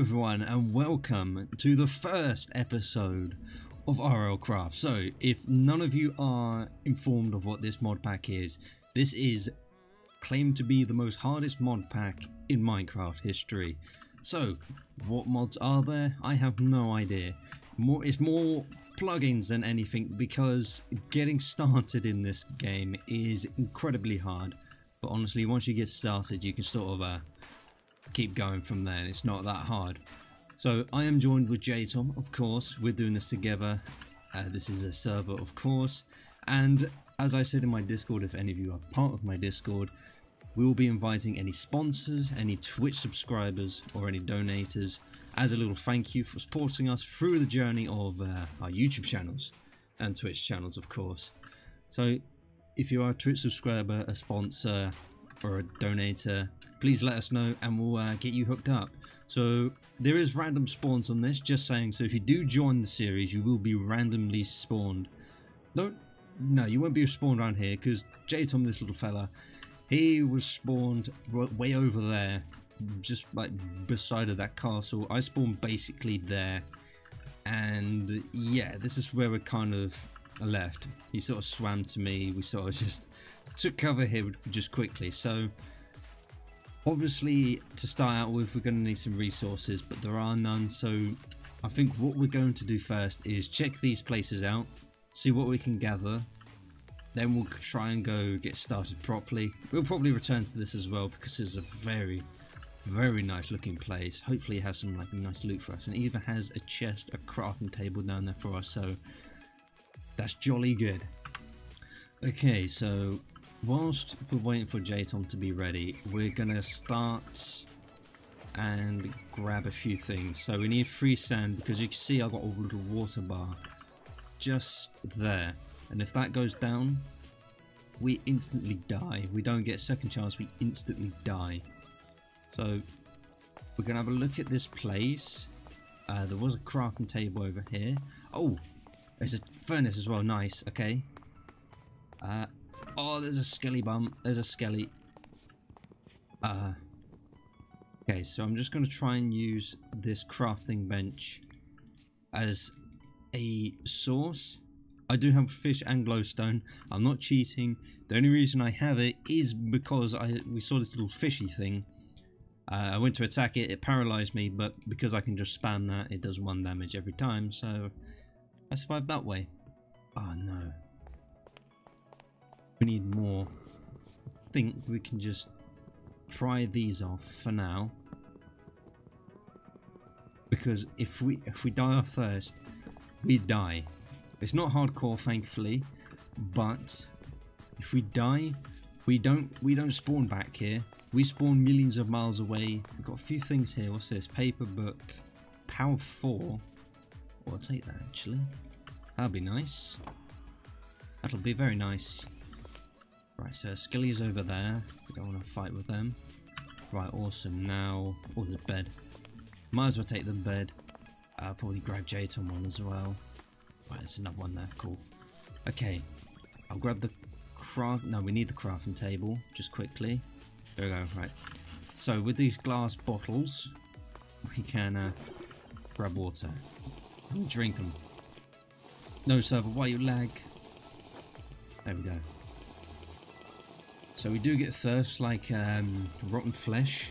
everyone and welcome to the first episode of RL Craft. So if none of you are informed of what this mod pack is, this is claimed to be the most hardest mod pack in Minecraft history. So what mods are there? I have no idea. More, It's more plugins than anything because getting started in this game is incredibly hard. But honestly, once you get started, you can sort of uh, keep going from there. It's not that hard. So I am joined with JTom, of course. We're doing this together. Uh, this is a server, of course. And as I said in my Discord, if any of you are part of my Discord, we will be inviting any sponsors, any Twitch subscribers, or any donators as a little thank you for supporting us through the journey of uh, our YouTube channels and Twitch channels, of course. So if you are a Twitch subscriber, a sponsor, or a donator, please let us know and we'll uh, get you hooked up. So there is random spawns on this, just saying. So if you do join the series, you will be randomly spawned. Don't, no, you won't be spawned around here because J-Tom, this little fella, he was spawned way over there, just like beside of that castle. I spawned basically there, and yeah, this is where we're kind of left. He sort of swam to me. We sort of just took cover here just quickly. So obviously, to start out with, we're going to need some resources, but there are none. So I think what we're going to do first is check these places out, see what we can gather, then we'll try and go get started properly. We'll probably return to this as well because it's a very, very nice looking place. Hopefully it has some like nice loot for us and even has a chest, a crafting table down there for us. So that's jolly good. Okay, so whilst we're waiting for JTom to be ready, we're gonna start and grab a few things. So we need free sand because you can see I've got a little water bar just there. And if that goes down we instantly die. We don't get second chance we instantly die. So we're gonna have a look at this place. Uh, there was a crafting table over here. Oh there's a furnace as well. Nice. Okay. Uh, oh there's a skelly bum there's a skelly uh, okay so I'm just gonna try and use this crafting bench as a source I do have fish and glowstone. I'm not cheating. The only reason I have it is because I we saw this little fishy thing. Uh, I went to attack it, it paralyzed me, but because I can just spam that, it does one damage every time, so I survived that way. Oh no. We need more. I think we can just pry these off for now. Because if we if we die off thirst, we die. It's not hardcore, thankfully, but if we die, we don't we don't spawn back here. We spawn millions of miles away. We've got a few things here. What's this? Paper book, power four. Oh, I'll take that actually. That'll be nice. That'll be very nice. Right, so Skilly's over there. We don't want to fight with them. Right, awesome. Now, oh, there's a bed. Might as well take the bed. I'll probably grab J-Tom one as well. Right, there's another one there. Cool. Okay, I'll grab the craft. No, we need the crafting table just quickly. There we go. Right. So with these glass bottles, we can uh, grab water and drink them. No server, why you lag? There we go. So we do get thirst like um, rotten flesh.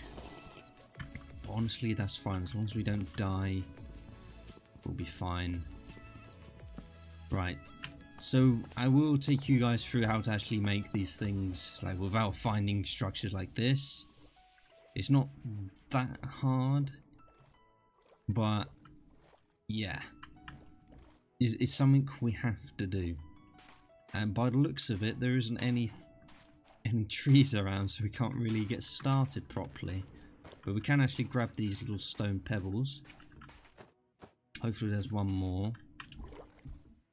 But honestly, that's fine. As long as we don't die, we'll be fine. Right. So I will take you guys through how to actually make these things like without finding structures like this. It's not that hard, but yeah, it's, it's something we have to do. And by the looks of it, there isn't any any trees around, so we can't really get started properly. But we can actually grab these little stone pebbles. Hopefully there's one more.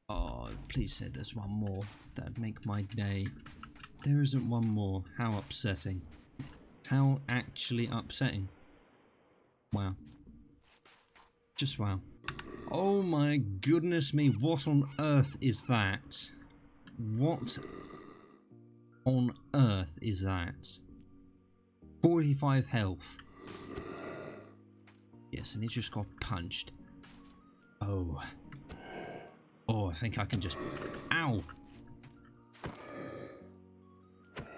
Oh, please say there's one more. That'd make my day. There isn't one more. How upsetting. How actually upsetting. Wow. Just wow. Oh my goodness me, what on earth is that? What on earth is that? 45 health. Yes, and he just got punched. Oh. Oh, I think I can just... Ow!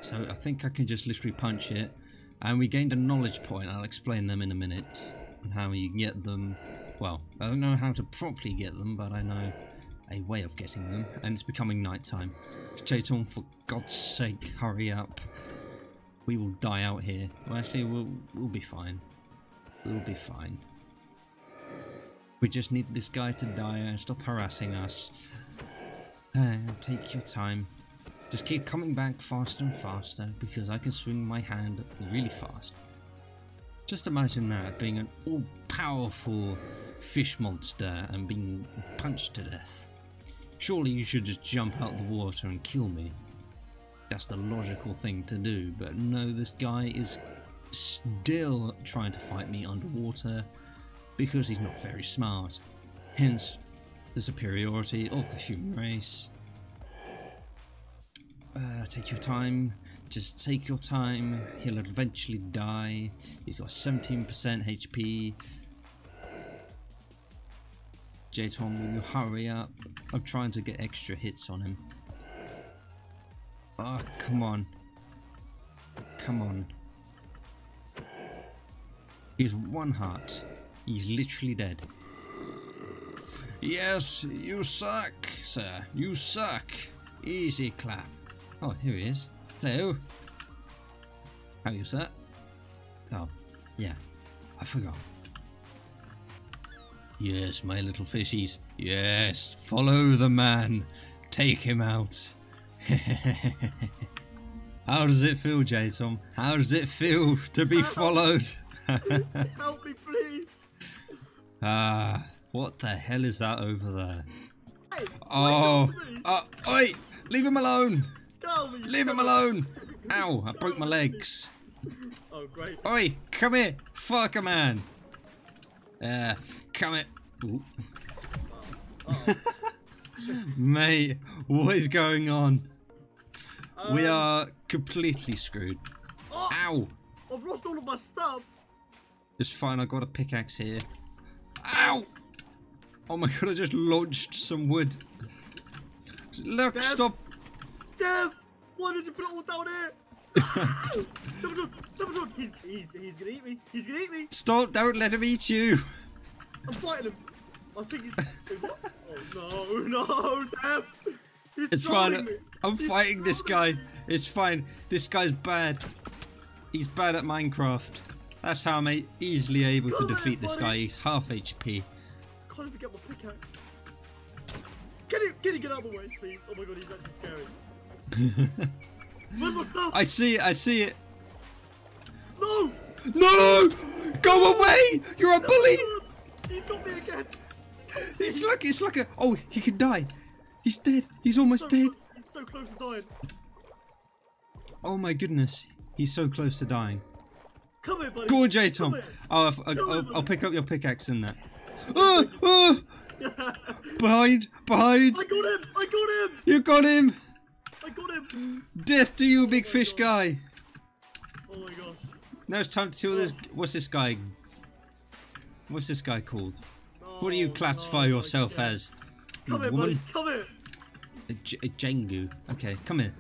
So I think I can just literally punch it. And we gained a knowledge point. I'll explain them in a minute. And how you get them. Well, I don't know how to properly get them, but I know a way of getting them. And it's becoming nighttime. JTom, for God's sake, hurry up. We will die out here. Well, actually, we'll, we'll be fine. We'll be fine. We just need this guy to die and stop harassing us. Uh, take your time. Just keep coming back faster and faster because I can swing my hand really fast. Just imagine that, being an all-powerful fish monster and being punched to death. Surely you should just jump out the water and kill me. That's the logical thing to do, but no, this guy is still trying to fight me underwater because he's not very smart. Hence, the superiority of the human race. Uh, take your time. Just take your time. He'll eventually die. He's got 17% HP. JTom, will you hurry up? I'm trying to get extra hits on him. Oh, come on. Come on. He's one heart. He's literally dead. Yes, you suck, sir. You suck. Easy clap. Oh, here he is. Hello. How are you, sir? Oh, yeah. I forgot. Yes, my little fishies. Yes, follow the man. Take him out. How does it feel, Jason? How does it feel to be followed? Help me, please. Ah, what the hell is that over there? Hey, Oh, uh, oi! Leave him alone! Help me. Leave him alone! Ow, I broke my legs. Oh, great. Oi, come here! Fuck a man! Uh, come it. Oh. Mate, what is going on? we Um, are completely screwed. Oh, Ow! I've lost all of my stuff. It's fine, I got a pickaxe here. Ow! Oh my god, I just launched some wood. Look, Dad? stop! Dev, why did you put it all down here? Double jump, double jump. He's, he's, he's gonna eat me. He's gonna eat me. Stop, don't let him eat you! I'm fighting him. I think he's. Oh no, no, Dev. He's It's fine, me. I'm He's fighting this guy. me. It's fine. This guy's bad. He's bad at Minecraft. That's how I'm easily able to defeat this guy. He's half HP. Can't even get my pickaxe. Can he, can he get out of the way, please? Oh my god, he's actually scary. Where's my stuff? I see it, I see it. No! No! Go away! You're a bully! He got me again. It's like it's like a oh he could die. He's dead. He's So almost dead. close- He's so close to dying. Oh my goodness. He's so close to dying. Come here, buddy. Go on, J Tom. Oh, I'll, I'll, I'll. I'll pick up your pickaxe in that. Ah, ah, here. behind, behind. I got him! I got him! You got him. I got him! Death to you, big my fish guy. Oh my gosh. Now it's time to kill this. What's this guy? What's this guy called? What do you Oh, classify no, yourself as? Come hmm, here, woman? buddy. Come here. A, J- a Jengu. Okay, come here.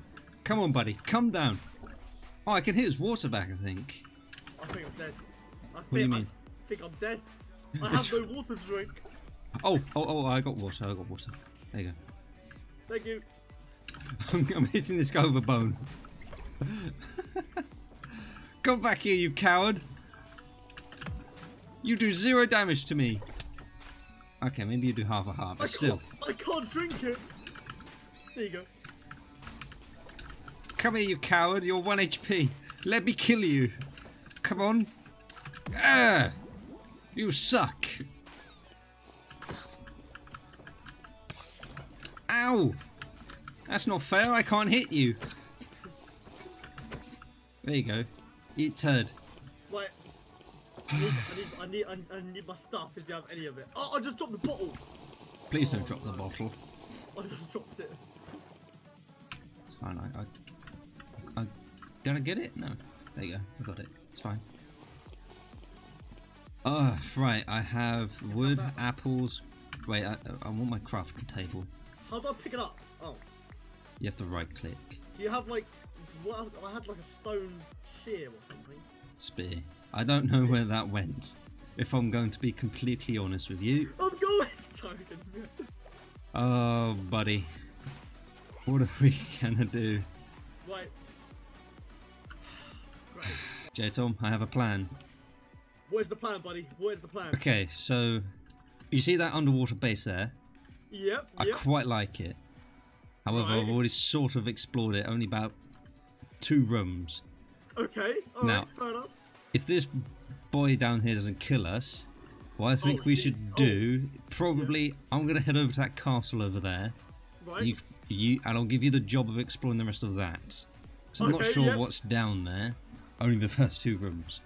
Come on, buddy. Come down. Oh, I can hit his water back, I think. I think I'm dead. I think, do you mean? I think I'm dead. I have no water to drink. Oh, oh, oh, I got water. I got water. There you go. Thank you. I'm, I'm hitting this guy with a bone. Come back here, you coward. You do zero damage to me. Okay, maybe you do half a heart, I but still. can't, I can't drink it. There you go. Come here, you coward. You're 1 HP. Let me kill you. Come on. Ah! You suck. Ow! That's not fair. I can't hit you. There you go. Eat turd. Right. I need, I need, I need, I, need my stuff if you have any of it. Oh, I just dropped the bottle. Please don't drop the bottle. I just dropped it. It's fine. I, I, I, did I get it? No. There you go. I got it. It's fine. Oh, right. I have wood, apples. Wait, I, I want my crafting table. How do I pick it up? Oh, You have to right click. do you have like, what? I had like a stone shear or something. Spear. I don't know where that went. If I'm going to be completely honest with you. I'm going. Joking. Oh, buddy. What are we gonna do? right. Great. J Tom, I have a plan. What is the plan, buddy? What is the plan? Okay, so you see that underwater base there? Yep. I Yep. quite like it. However, I've already sort of explored it, only about two rooms. Okay. Now- right. Fair enough. If this boy down here doesn't kill us, what I oh, think Oh, we geez. should Oh. do, probably, I'm gonna head over to that castle over there. Right. You, you, and I'll give you the job of exploring the rest of that. So I'm not sure yep. what's down there. Only the first two rooms.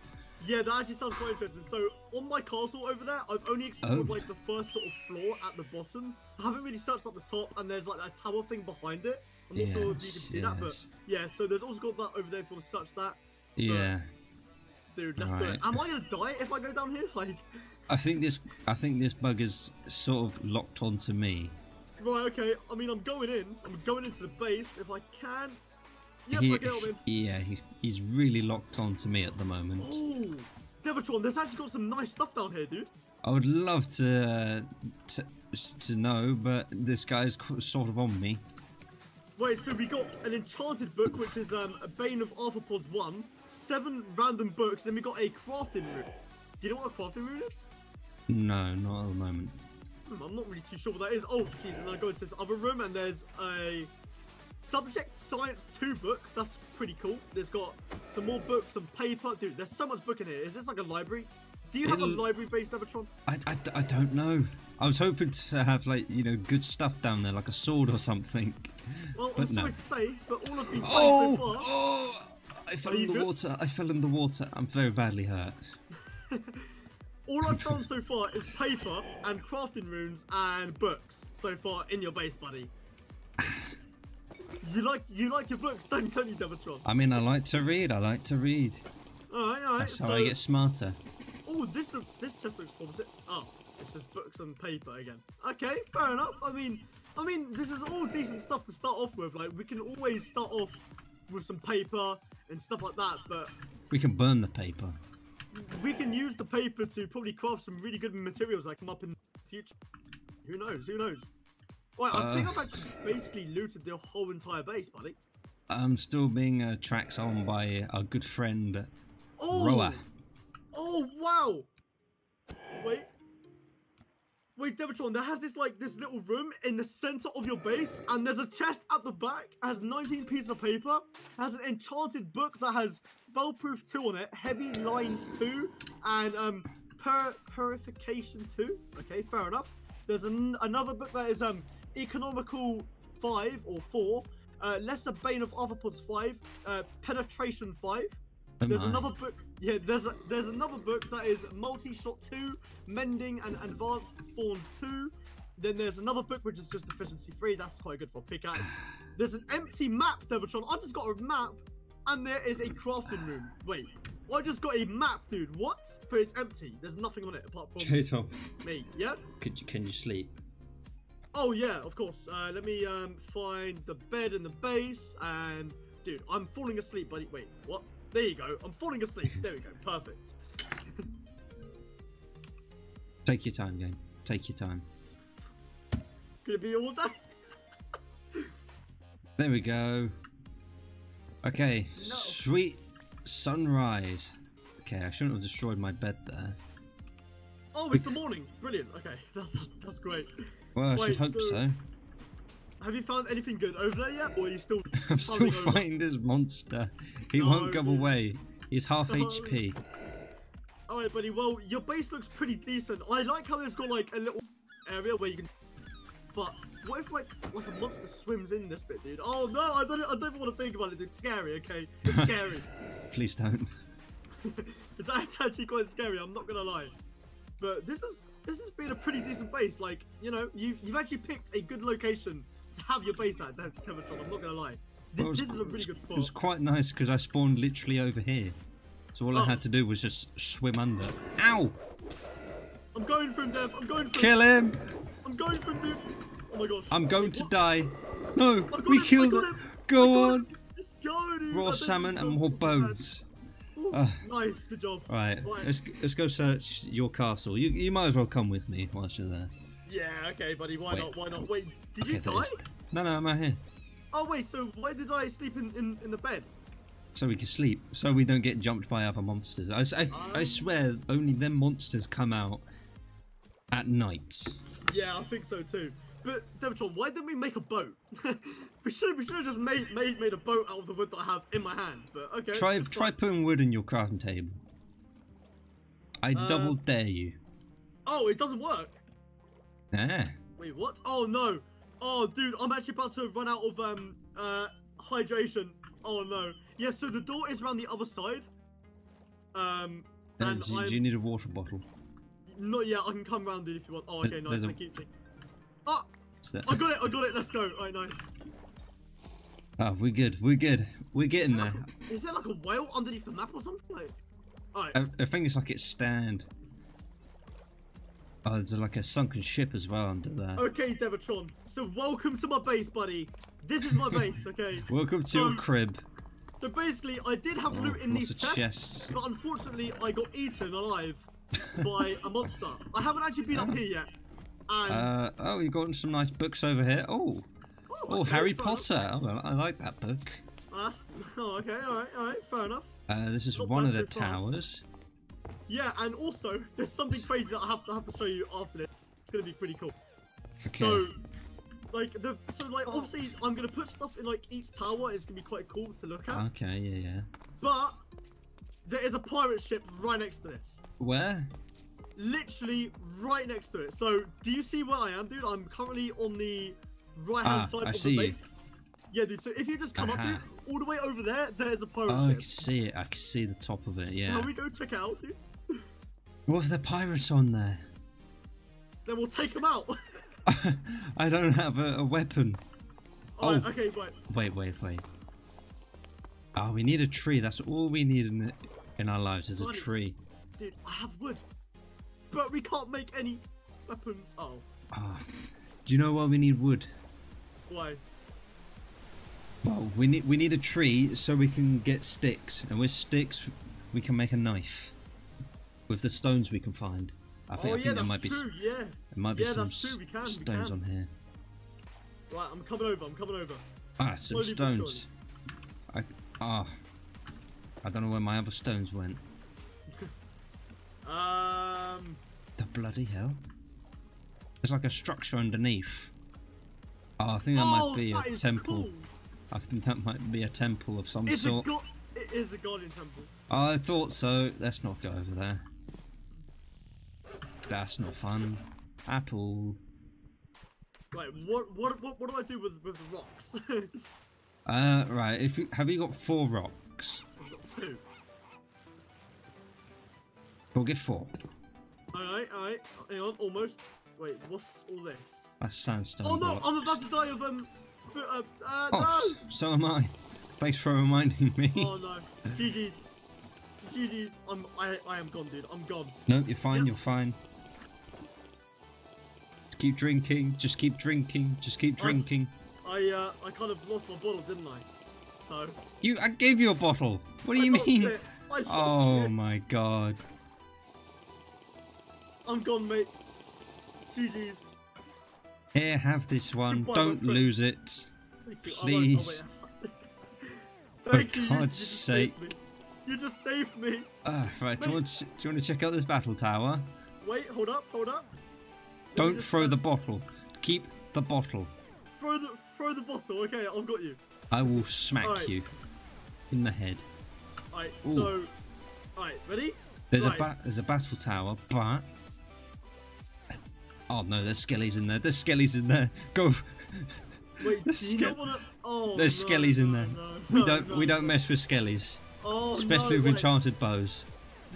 Yeah, that actually sounds quite interesting. So on my castle over there, I've only explored Oh. like the first sort of floor at the bottom. I haven't really searched up the top, and there's like that tower thing behind it. I'm not sure if you can see that, but yeah. So there's also got that over there if you want to search that. Yeah. Dude, let's do it. Am I gonna die if I go down here? Like, I think this I think this bug is sort of locked onto me. right? Okay. I mean, I'm going in. I'm going into the base if I can. Yep, He- on yeah, he's he's really locked on to me at the moment. Oh, Devetron, there's actually got some nice stuff down here, dude. I would love to uh, to, to know, but this guy's sort of on me. Wait, so we got an enchanted book, which is um, a Bane of Arthropods 1, seven random books, then we got a crafting rune. Do you know what a crafting rune is? No, not at the moment. Hmm, I'm not really too sure what that is. Oh, jeez, and then I go into this other room, and there's a Subject Science 2 book. That's pretty cool. There's got some more books, some paper. Dude, there's so much book in here. Is this like a library? Do you have a It'll- library-based Devetron? I, I, I don't know. I was hoping to have like you know good stuff down there, like a sword or something. Well, I'm But no. sorry to say, but all I've been Oh, so far... oh! I fell in the good? water. I fell in the water. I'm very badly hurt. All I've found so far is paper and crafting runes and books so far in your base, buddy. You like you like your books, don't, you, don't you, Devetron? I mean, I like to read. I like to read. Alright, alright. That's how so, I get smarter. Oh, this looks this just looks promising. Oh, it's just books on paper again. Okay, fair enough. I mean, I mean, this is all decent stuff to start off with. Like, we can always start off with some paper and stuff like that, but We can burn the paper. we can use the paper to probably craft some really good materials that come up in the future. Who knows? Who knows? I think Uh. I've actually basically looted the whole entire base, buddy. I'm still being uh, tracked on by our good friend Oh! Roa. Oh wow! Wait. Wait, Devetron, there has this like this little room in the center of your base, and there's a chest at the back, has 19 pieces of paper, has an enchanted book that has spellproof 2 on it, heavy line 2, and um pur purification 2. Okay, fair enough. There's an another book that is um economical 5 or 4, uh, lesser bane of arthropods 5, uh, penetration 5. Oh There's another book. Yeah, there's a, there's another book that is multi-shot two, mending and advanced thorns two. Then there's another book which is just efficiency three. That's quite good for pickaxe. There's an empty map, Devetron. I just got a map, and there is a crafting rune. Wait, I just got a map, dude. What? But it's empty. There's nothing on it apart from Tom. me. Yeah. Could you, can you sleep? Oh yeah, of course. Uh, let me um find the bed and the base, and dude, I'm falling asleep, buddy. Wait, what? There you go. I'm falling asleep. There we go. Perfect. Take your time, game. Take your time. Could it be all day? There we go. Okay, No. sweet sunrise. Okay, I shouldn't have destroyed my bed there. Oh, it's the morning. Brilliant. Okay, that, that- that's great. Well, I should hope so- so. Have you found anything good over there yet, or are you still? I'm still over? fighting this monster. He No, won't go dude. away. He's half No. HP. All right, buddy. Well, your base looks pretty decent. I like how there's got like a little area where you can. But what if like like a monster swims in this bit, dude? Oh no, I don't. I don't want to think about it. It's scary. Okay, it's scary. Please don't. it's, it's actually quite scary. I'm not gonna lie. But this is this has been a pretty decent base. Like you know, you've you've actually picked a good location to have your base at, that's Devetron. I'm not gonna lie. Th- Well, was- this is a really good spot. It was quite nice because I spawned literally over here. So all I Oh. had to do was just swim under. Ow! I'm going for him, Dev. I'm going for him. Kill him. him! I'm going for him, dude. Oh my gosh. I'm going Wait, to what? die. No, we him, killed him, Go on. him. Let's go, dude. Raw salmon and more bones. Ugh. nice, good job. Right, Right. let's let's go search your castle. You you might as well come with me whilst you're there. Yeah, okay, buddy. Why Wait. not? Why not? Wait, did Okay, you die? is- No, no, I'm out here. Oh wait, so why did I sleep in, in, in the bed? So we can sleep. So we don't get jumped by other monsters. I I, Um. swear, only them monsters come out at night. Yeah, I think so too. But Devetron, why didn't we make a boat? we should we should have just made made made a boat out of the wood that I have in my hand. But okay. Try try fine. putting wood in your crafting table. I Uh, double dare you. Oh, it doesn't work. Ah. Wait, what? Oh no. Oh, dude, I'm actually about to run out of um uh hydration. Oh no. Yeah, so the door is around the other side. Um, and do, do you need a water bottle? not yet. I can come round it if you want. Oh, okay, nice. there's a- Thank you. Oh, I got it. I got it. Let's go. Alright, nice. Ah, oh, we're good. We're good. We're getting there. Is there like a whale underneath the map or something? Like, alright. I, I think it's like it's stand. Oh, there's like a sunken ship as well under there. Okay, Devetron. So welcome to my base, buddy. This is my base, okay? Welcome to your crib. So basically, I did have Oh, loot in these chests, chests. but unfortunately, I got eaten alive by a monster. I haven't actually been up oh. here yet. Uh, oh, you've got some nice books over here. Oh, oh, okay, Harry. Potter. Oh, well, I like that book. Oh, okay, alright, alright, fair enough. Uh, this is Not one of the so towers. Yeah, and also, there's something crazy that I have to have to show you after this. It's gonna be pretty cool. Okay. So, like the so like obviously I'm gonna put stuff in like each tower. It's gonna be quite cool to look at. Okay, yeah, yeah. But there is a pirate ship right next to this. Where? Literally right next to it. So do you see where I am, dude? I'm currently on the right hand Ah, side I of see the you. Yeah, dude. So if you just come up, Aha. dude, all the way over there, there's a pirate Oh, I can see it. I can see the top of it. Yeah. Shall we go check it out, dude? What if are pirates on there? Then we'll take them out. I don't have a, a weapon. Oh. okay, right. Wait, wait, wait. Oh, we need a tree. That's all we need in the, in our lives is a tree. Dude, I have wood. But we can't make any weapons. Oh, Ah, do you know why we need wood? why? Well, we need we need a tree so we can get sticks, and with sticks we can make a knife. With the stones we can find, I think, oh I yeah, think there might be s- Yeah. there might be Yeah, some true, we can, stones on here. Right, I'm coming over. I'm coming over. Ah, some Slowly stones. I ah, I don't know where my other stones went. Um. The bloody hell! There's like a structure underneath. Oh, I think that oh, might be that a temple. Cool. I think that might be a temple of some It's sort. It is a guardian temple. I thought so. Let's not go over there. That's not fun at all. Right. What what what, what do I do with with the rocks? Uh, right. If you, have you got four rocks? I've got two. We'll get four. All right. All right. Hang on. Almost. Wait. What's all this? That's sandstone. Oh no! block. I'm about to die of um. f- Uh, uh, Oh, no! so am I. Thanks for reminding me. Oh no. GG's. GG's. I'm. I. I am gone, dude. I'm gone. no, you're fine. Yep. You're fine. Just keep drinking. Just keep drinking. Just keep drinking. I. Uh. I kind of lost my bottle, didn't I? So. You. I gave you a bottle. What do I you mean? I Oh it. my god. I'm gone, mate. GG's. Here, have this one. Goodbye, Don't lose it. Please. I won't, wait. Thank For God's sake. You just saved me. Uh, right. Do you, want to, do you want to check out this battle tower? Wait, hold up, hold up. Don't throw the bottle. Keep the bottle. Throw the throw the bottle. Okay, I've got you. I will smack Alright. you in the head. Alright, so alright, ready? There's Right. a ba- there's a battle tower, but oh no, there's skellies in there. There's skellies in there. Go. Wait, There's do you wanna Oh There's no, skellies in there. no, we don't no, we don't mess with skellies, Oh, especially no, with wait. enchanted bows.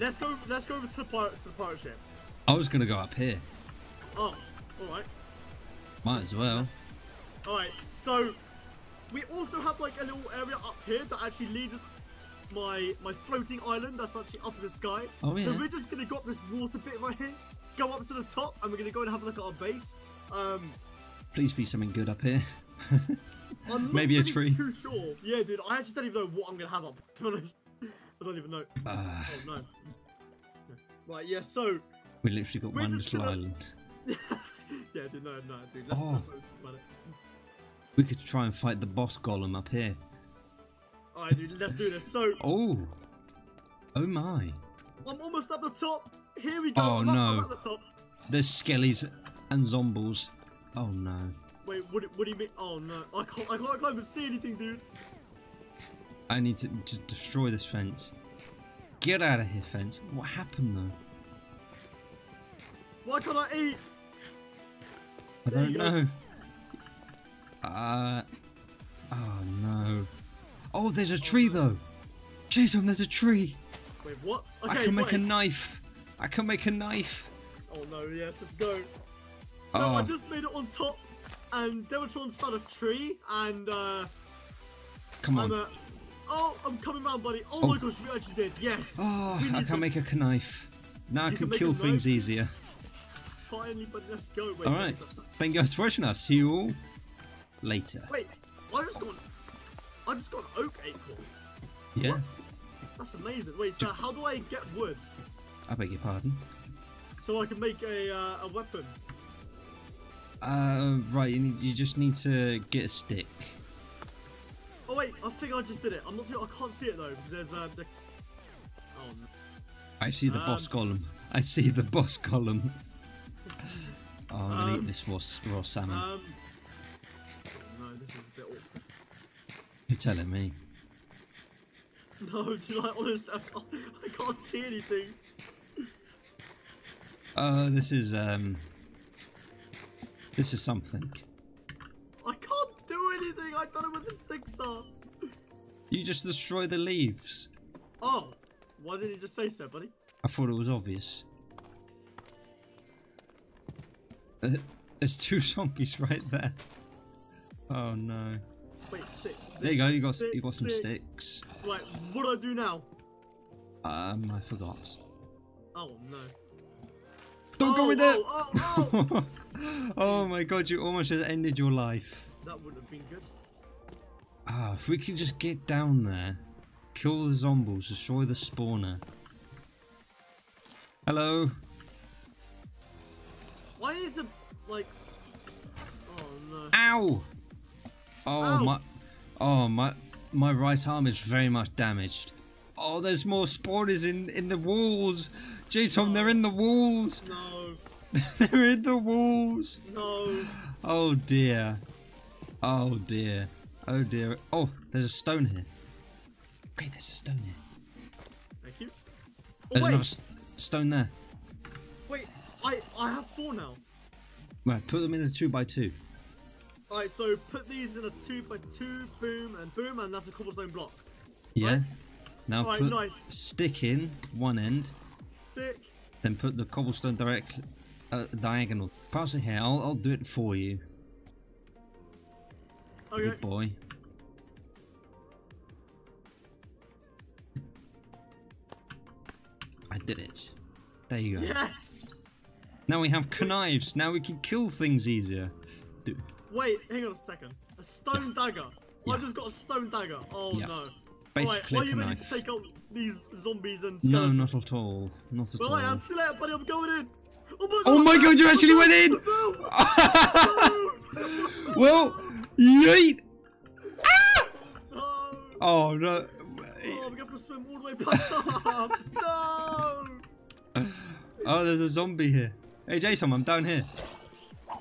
Let's go let's go over to the pirate to the pirate ship. I was gonna go up here. Oh, alright. Might as well. Alright, so we also have like a little area up here that actually leads us my my floating island that's actually up in the sky. Oh, yeah. So we're just gonna go up this water bit right here, go up to the top, and we're gonna go and have a look at our base. Um, Please be something good up here. Maybe a tree. Too sure. Yeah, dude. I actually don't even know what I'm gonna have up. To be honest, I don't even know. Uh, Oh no. Right. Yeah. So. we literally got one little gonna- island. yeah, dude. No, no, dude. Let's, Oh. let's about it. We could try and fight the boss golem up here. All right, dude. Let's do this. So Oh. Oh my. I'm almost at the top. Here we go. Oh, I'm, no. the top. There's skellies and zombies. Oh no. Wait. What? do- What do you mean? Oh no. I can't. I can't, I can't even see anything, dude. I need to just destroy this fence. Get out of here, fence. What happened though? Why can't I eat? I There don't you go. know. Uh. Oh no. Oh, there's a tree though. Jason, there's a tree. Wait. What? Okay, I can make wait. a knife. I can make a knife. Oh no, yes, let's go. So Oh. I just made it on top, and Devetron's found a tree, and uh, Come on. uh, Oh, I'm coming round, buddy. Oh, Oh. my gosh, you actually did. Yes. Oh, I can make a knife. Now I can can kill things easier. Finally, buddy, let's go. Wait, All wait, Thank you guys for watching us. See you all later. Wait, I just got. I just got an oak acorn. Yeah, What? That's amazing. Wait, so how do I get wood I beg your pardon. so I can make a uh, a weapon? Uh, right. You, need, you just need to get a stick. Oh wait, I think I just did it. I'm not. I can't see it though. There's uh, the. Oh no. I see the boss Um, golem. I see the boss golem. Oh, I'm gonna Um, eat this raw, raw salmon. Um. No, this is a bit awkward. You're telling me. No, dude, like, honestly, I can't, I can't see anything. Uh, this is um. This is something. I can't do anything. I don't know where the sticks are. You just destroy the leaves. Oh, why didn't you just say so, buddy? I thought it was obvious. Uh, There's two zombies right there. Oh no. Wait, sticks. There you go. You got Stick, you got some stick. sticks. Right, what do I do now? Um, I forgot. Oh no. Don't go Oh, with it. Oh, oh, oh. oh my god! You almost just ended your life. that would have been good. Ah, if we could just get down there, kill the zombies, destroy the spawner. Hello. Why is it like? Oh no. Ow! Oh Ow. my! Oh my! My right arm is very much damaged. Oh, there's more spawners in in the walls. Jason, they're in the walls. No. they're in the walls. No. Oh dear. Oh dear. Oh dear. Oh, there's a stone here. Okay, there's a stone here. Thank you. Oh, There's another wait, s- stone there. wait. I I have four now. Right, put them in a two by two. Alright, so put these in a two by two, boom and boom, and that's a cobblestone block. Yeah. Right. Now Alright, put nice. stick in one end, Stick. then put the cobblestone direct uh, diagonal. Pass it here. I'll I'll do it for you. Okay. Good boy. I did it. There you go. Yes. Now we have knives. Now we can kill things easier. Do- Wait, hang on a second. A stone dagger. I just got a stone dagger. Oh Yeah. no. Basically, Alright, a are you ready knife. to take out these zombies and No, not at all. Not at Well, all. I am. See you later, buddy. I'm going in. Oh my god. Oh my god, you actually went in! Well, yeet! no. Oh no. Oh, I'm going to swim all the way back up. no. Oh, there's a zombie here. Hey, Jason, I'm down here.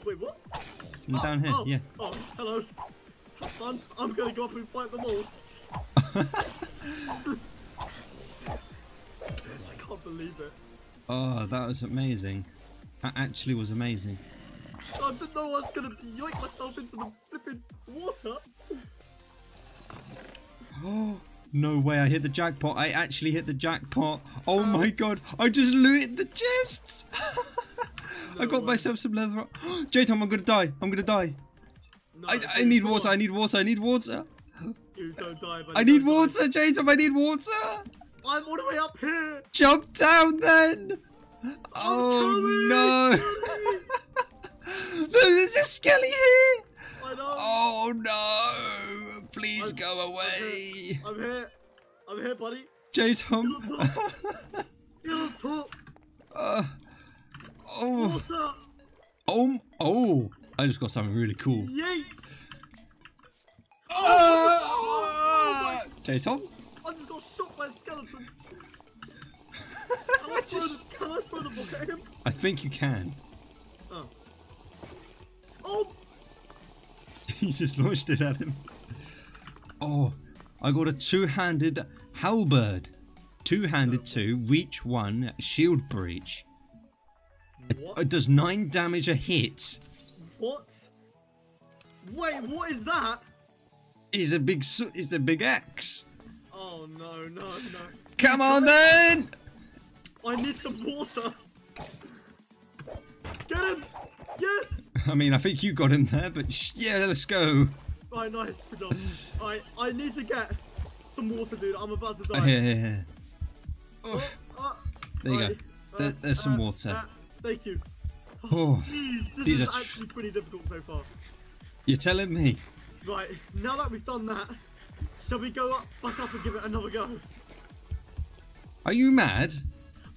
Wait, what? I'm Oh, down here. Oh, oh, Yeah. Oh, hello. Have fun. I'm going to go up and fight them all. I can't believe it. Oh, that was amazing. That actually was amazing. I didn't know I was going to yoink myself into the flipping water. Oh, no way, I hit the jackpot. I actually hit the jackpot. Oh my god, I just looted the chests. I got way. myself some leather. J-Tom, I'm gonna die. I'm gonna die. No, I, I need water. I need water. I need water. Don't die, buddy. I need don't die. water, Jacob. I need water. I'm all the way up here. Jump down then. Oh coming, no. There's a skelly here. I know. Oh no. Please I'm- go away. I'm here. I'm here, buddy. Jacob. Get on top. uh, oh. Water. Oh. Oh. I just got something really cool. Yeet. Oh, Jacob. I just got shot by a skeleton. Can I, just- the, can I throw the book at him? I think you can. Oh. Oh. he just launched it at him. Oh, I got a two-handed halberd. Two-handed two, reach one, shield breach. What? It does nine damage a hit. What? Wait, what is that? Is a big, s- is a big axe. Oh no, no, no. Come on then! I need some water. Get him! Yes! I mean, I think you got him there, but sh- yeah, let's go. Right, nice, good job. Alright, I need to get some water, dude. I'm about to Oh, die. here, here, here. Oh, Ah, There you go. There- there's some uh, water. uh, thank you. oh, Jeez, this These is are actually pretty difficult so far. you're telling me? Right, now that we've done that, shall we go up, back up and give it another go? Are you mad?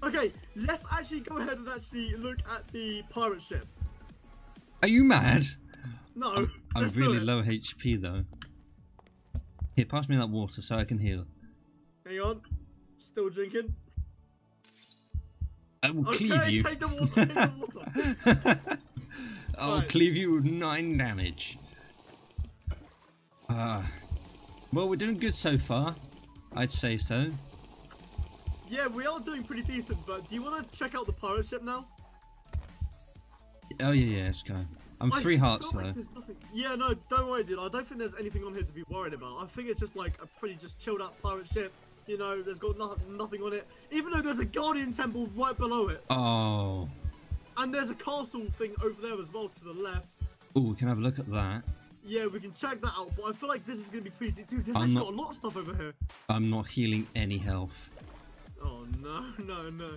Okay, let's actually go ahead and actually look at the pirate ship. Are you mad? No, I'm, I'm really low HP though. Here, pass me that water so I can heal. Hang on, still drinking. I will Okay, cleave you. take the water, take the water. I'll Right. cleave you with nine damage. Ah. well, we're doing good so far. I'd say so. Yeah, we are doing pretty decent, but do you want to check out the pirate ship now? Oh yeah, yeah, let's go. I'm I three hearts like though. nothing- Yeah, no, don't worry, dude. I don't think there's anything on here to be worried about. I think it's just like a pretty just chilled out pirate ship. You know, there's got no- nothing on it. Even though there's a guardian temple right below it, Oh. and there's a castle thing over there as well to the left. Oh, we can have a look at that. Yeah, we can check that out. But I feel like this is gonna be pretty. Dude, there's I'm actually not- got a lot of stuff over here. I'm not healing any health. Oh no, no, no.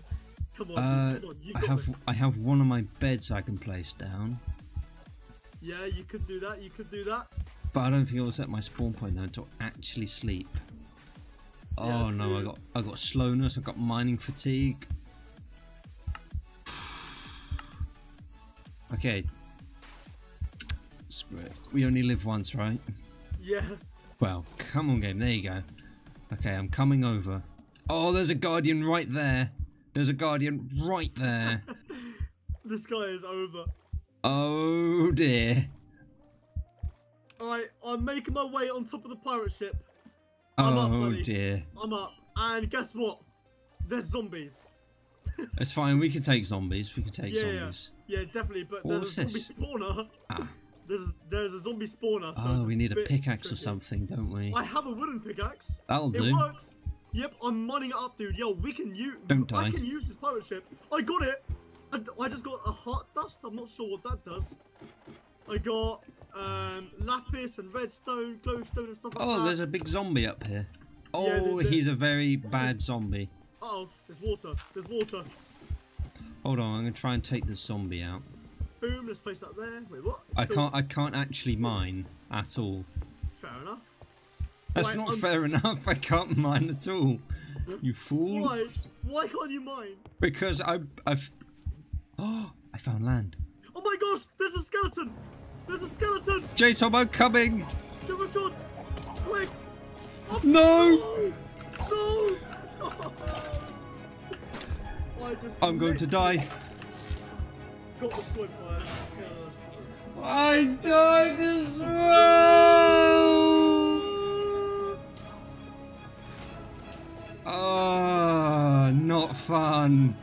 Come on, Uh, come on. I have this. I have one of my beds I can place down, Yeah, you could do that. You could do that. but I don't think I'll set my spawn point though to actually sleep. Oh Yeah, no, I got I got slowness. I got mining fatigue. Okay. Screw it. We only live once, right? Yeah. Well, come on, game. There you go. Okay, I'm coming over. Oh, there's a guardian right there. There's a guardian right there. This guy is over. Oh dear. Alright, I'm making my way on top of the pirate ship. I'm up, Oh buddy. dear. I'm up. And guess what? There's zombies. It's fine. We can take zombies. We can take Yeah, yeah. zombies. Yeah, definitely. But What's there's a this? zombie spawner. Ah. There's there's a zombie spawner. So Oh, we need a bit pickaxe or something, don't we? I have a wooden pickaxe. That'll It do. works. Yep, I'm mining it up, dude. Yo, we can use. Don't die. I can use this pirate ship. I got it. I, I just got a heart dust. I'm not sure what that does. I got um, lapis and redstone, glowstone, and stuff like Oh, that. there's a big zombie up here. Oh, Yeah, he's a very bad zombie. Uh oh, there's water. There's water. Hold on, I'm gonna try and take this zombie out. Boom. Let's place that there. Wait, what? I can't. I can't actually mine at all. Fair enough. That's not I'm- fair enough. I can't mine at all. You fool. Why? Why can't you mine? Because I. I've. Oh, I found land. Oh my gosh! There's a skeleton. There's a skeleton. J I'm coming. It. Quick. Oh, No. No. No. I'm going to die. Destroyed by a skeleton. I died as well. Ah, not fun.